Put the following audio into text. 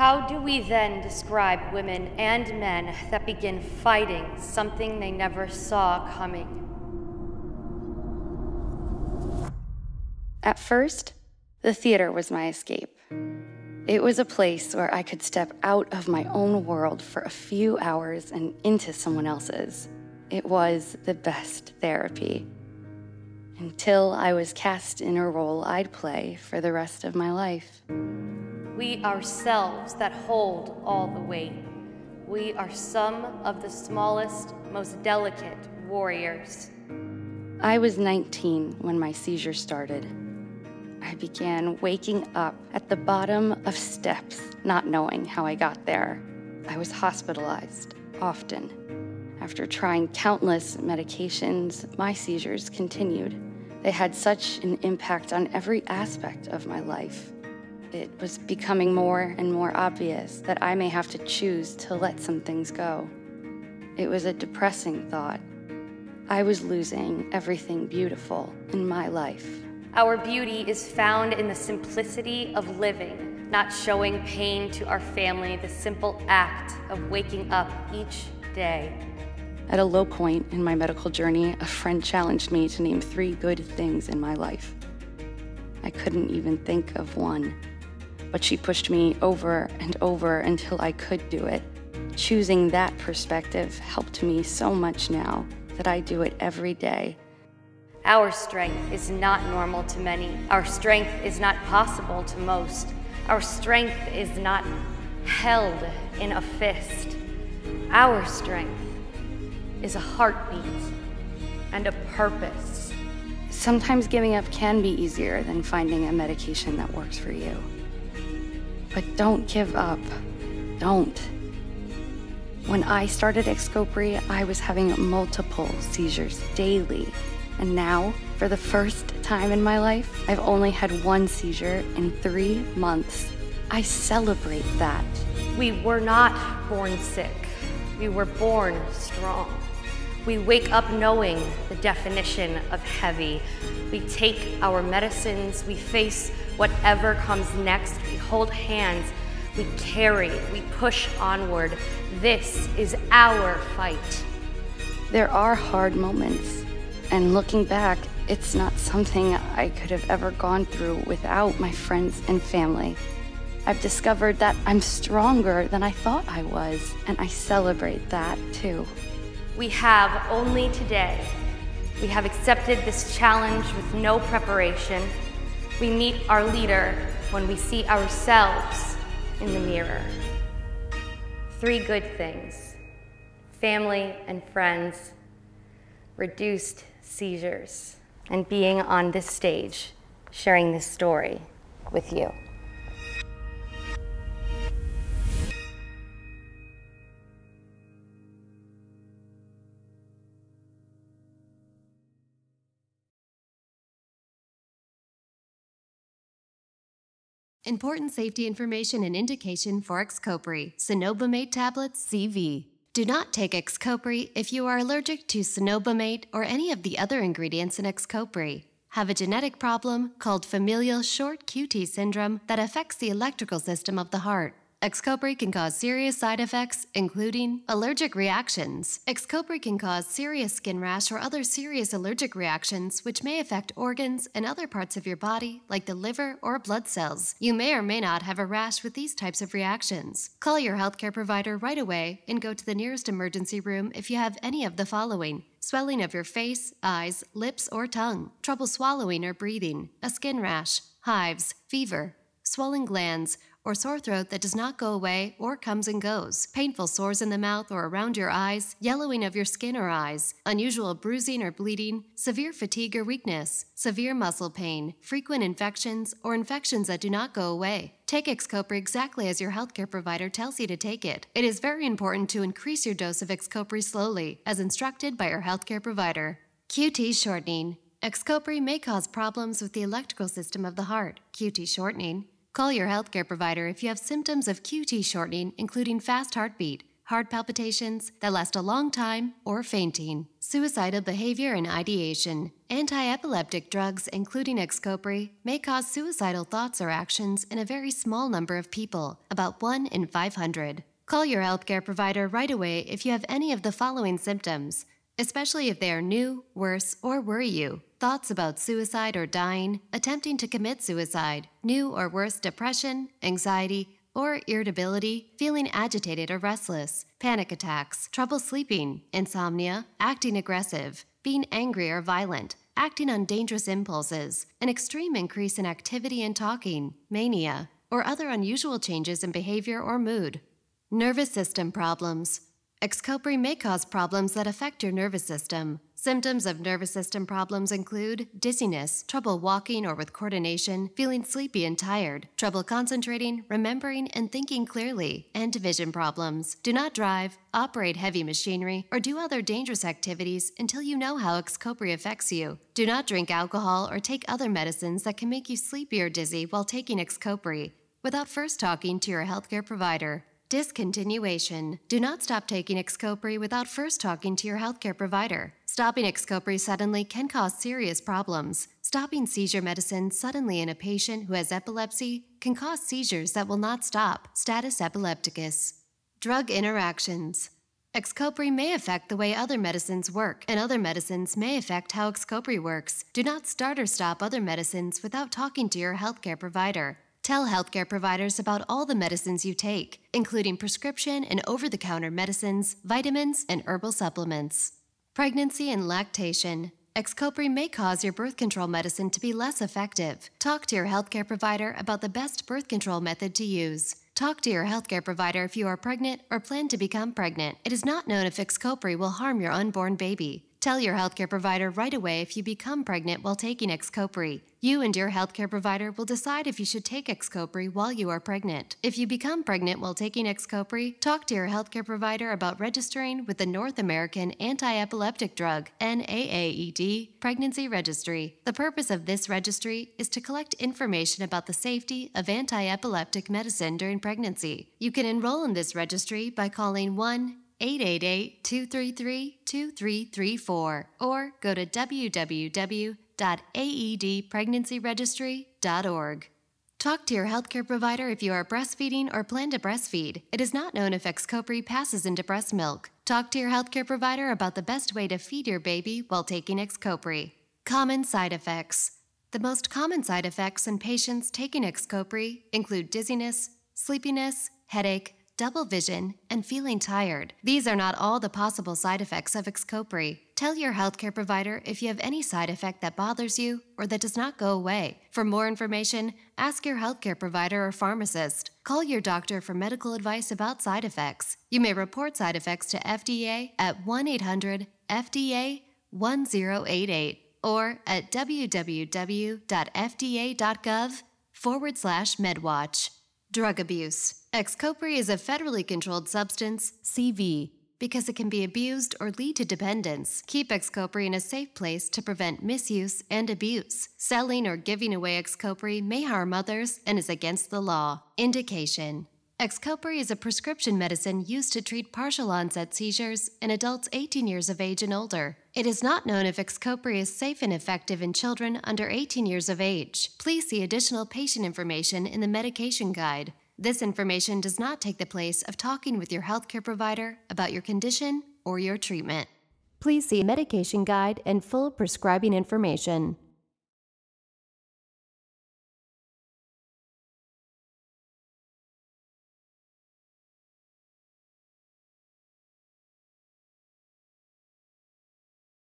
How do we then describe women and men that begin fighting something they never saw coming? At first, the theater was my escape. It was a place where I could step out of my own world for a few hours and into someone else's. It was the best therapy. Until I was cast in a role I'd play for the rest of my life. We ourselves that hold all the weight. We are some of the smallest, most delicate warriors. I was 19 when my seizure started. I began waking up at the bottom of steps, not knowing how I got there. I was hospitalized often. After trying countless medications, my seizures continued. They had such an impact on every aspect of my life. It was becoming more and more obvious that I may have to choose to let some things go. It was a depressing thought. I was losing everything beautiful in my life. Our beauty is found in the simplicity of living, not showing pain to our family, the simple act of waking up each day. At a low point in my medical journey, a friend challenged me to name three good things in my life. I couldn't even think of one, but she pushed me over and over until I could do it. Choosing that perspective helped me so much now that I do it every day our strength is not normal to many. Our strength is not possible to most. Our strength is not held in a fist. Our strength is a heartbeat and a purpose. Sometimes giving up can be easier than finding a medication that works for you. But don't give up. Don't. When I started Xcopri, I was having multiple seizures daily and now, for the first time in my life, I've only had one seizure in three months. I celebrate that. We were not born sick. We were born strong. We wake up knowing the definition of heavy. We take our medicines, we face whatever comes next, we hold hands, we carry, we push onward. This is our fight. There are hard moments, and looking back, it's not something I could have ever gone through without my friends and family. I've discovered that I'm stronger than I thought I was, and I celebrate that too. We have only today. We have accepted this challenge with no preparation. We meet our leader when we see ourselves in the mirror. Three good things family and friends, reduced seizures and being on this stage, sharing this story with you. Important safety information and indication for Xcopri, cenobamate tablets CV. Do not take Xcopri if you are allergic to cenobamate or any of the other ingredients in Xcopri. Have a genetic problem called familial short QT syndrome that affects the electrical system of the heart. Xcopri can cause serious side effects, including allergic reactions. Xcopri can cause serious skin rash or other serious allergic reactions, which may affect organs and other parts of your body, like the liver or blood cells. You may or may not have a rash with these types of reactions. Call your healthcare provider right away and go to the nearest emergency room if you have any of the following swelling of your face, eyes, lips, or tongue, trouble swallowing or breathing, a skin rash, hives, fever, swollen glands, or sore throat that does not go away or comes and goes, painful sores in the mouth or around your eyes, yellowing of your skin or eyes, unusual bruising or bleeding, severe fatigue or weakness, severe muscle pain, frequent infections, or infections that do not go away. Take Xcopri exactly as your healthcare provider tells you to take it. It is very important to increase your dose of Xcopri slowly, as instructed by your healthcare provider. QT shortening. Xcopri may cause problems with the electrical system of the heart. QT shortening Call your healthcare provider if you have symptoms of QT shortening, including fast heartbeat, heart palpitations that last a long time, or fainting, suicidal behavior and ideation. Anti epileptic drugs, including Xcopri, may cause suicidal thoughts or actions in a very small number of people, about 1 in 500. Call your healthcare provider right away if you have any of the following symptoms, especially if they are new, worse, or worry you. Thoughts about suicide or dying, attempting to commit suicide, new or worse depression, anxiety, or irritability, feeling agitated or restless, panic attacks, trouble sleeping, insomnia, acting aggressive, being angry or violent, acting on dangerous impulses, an extreme increase in activity and talking, mania, or other unusual changes in behavior or mood. Nervous system problems. Xcopri may cause problems that affect your nervous system. Symptoms of nervous system problems include dizziness, trouble walking or with coordination, feeling sleepy and tired, trouble concentrating, remembering, and thinking clearly, and vision problems. Do not drive, operate heavy machinery, or do other dangerous activities until you know how Xcopri affects you. Do not drink alcohol or take other medicines that can make you sleepy or dizzy while taking Xcopri without first talking to your healthcare provider. Discontinuation. Do not stop taking Xcopri without first talking to your healthcare provider. Stopping Xcopri suddenly can cause serious problems. Stopping seizure medicine suddenly in a patient who has epilepsy can cause seizures that will not stop. Status epilepticus. Drug interactions. Xcopri may affect the way other medicines work, and other medicines may affect how Xcopri works. Do not start or stop other medicines without talking to your healthcare provider. Tell healthcare providers about all the medicines you take, including prescription and over the counter medicines, vitamins, and herbal supplements. Pregnancy and lactation. Xcopri may cause your birth control medicine to be less effective. Talk to your healthcare provider about the best birth control method to use. Talk to your healthcare provider if you are pregnant or plan to become pregnant. It is not known if Xcopri will harm your unborn baby. Tell your healthcare provider right away if you become pregnant while taking Xcopri. You and your healthcare provider will decide if you should take Xcopri while you are pregnant. If you become pregnant while taking Xcopri, talk to your healthcare provider about registering with the North American Anti-Epileptic Drug NAAED Pregnancy Registry. The purpose of this registry is to collect information about the safety of anti-epileptic medicine during pregnancy. You can enroll in this registry by calling 1 888 233 2334 or go to www.aedpregnancyregistry.org. Talk to your healthcare provider if you are breastfeeding or plan to breastfeed. It is not known if Xcopri passes into breast milk. Talk to your healthcare provider about the best way to feed your baby while taking Xcopri. Common side effects. The most common side effects in patients taking Xcopri include dizziness, sleepiness, headache, double vision, and feeling tired. These are not all the possible side effects of Xcopri. Tell your healthcare provider if you have any side effect that bothers you or that does not go away. For more information, ask your healthcare provider or pharmacist. Call your doctor for medical advice about side effects. You may report side effects to FDA at 1 800 FDA 1088 or at www.fda.gov forward slash MedWatch. Drug abuse. Xcopri is a federally controlled substance, CV, because it can be abused or lead to dependence. Keep Xcopri in a safe place to prevent misuse and abuse. Selling or giving away Xcopri may harm others and is against the law. Indication. Xcopri is a prescription medicine used to treat partial onset seizures in adults 18 years of age and older. It is not known if Xcopri is safe and effective in children under 18 years of age. Please see additional patient information in the medication guide. This information does not take the place of talking with your healthcare provider about your condition or your treatment. Please see medication guide and full prescribing information.